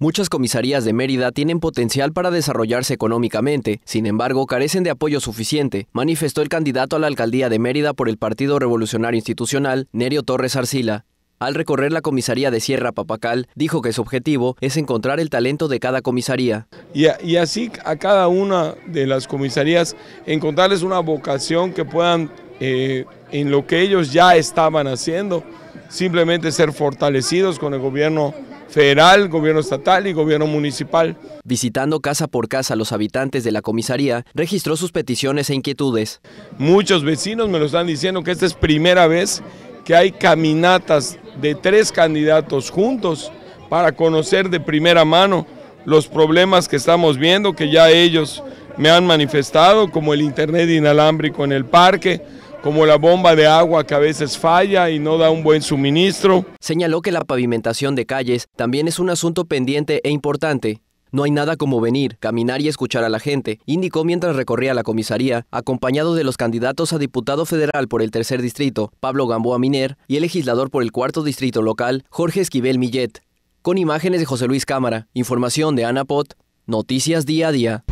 Muchas comisarías de Mérida tienen potencial para desarrollarse económicamente, sin embargo carecen de apoyo suficiente, manifestó el candidato a la alcaldía de Mérida por el Partido Revolucionario Institucional, Nerio Torres Arcila. Al recorrer la comisaría de Sierra Papacal, dijo que su objetivo es encontrar el talento de cada comisaría. Y, así a cada una de las comisarías encontrarles una vocación que puedan, eh, en lo que ellos ya estaban haciendo, simplemente ser fortalecidos con el gobierno federal, gobierno estatal y gobierno municipal. Visitando casa por casa los habitantes de la comisaría, registró sus peticiones e inquietudes. Muchos vecinos me lo están diciendo que esta es primera vez que hay caminatas de tres candidatos juntos para conocer de primera mano los problemas que estamos viendo, que ya ellos me han manifestado, como el internet inalámbrico en el parque, como la bomba de agua que a veces falla y no da un buen suministro. Señaló que la pavimentación de calles también es un asunto pendiente e importante. No hay nada como venir, caminar y escuchar a la gente, indicó mientras recorría la comisaría, acompañado de los candidatos a diputado federal por el tercer distrito, Pablo Gamboa Miner, y el legislador por el cuarto distrito local, Jorge Esquivel Millet. Con imágenes de José Luis Cámara, información de Ana Pot, Noticias Día a Día.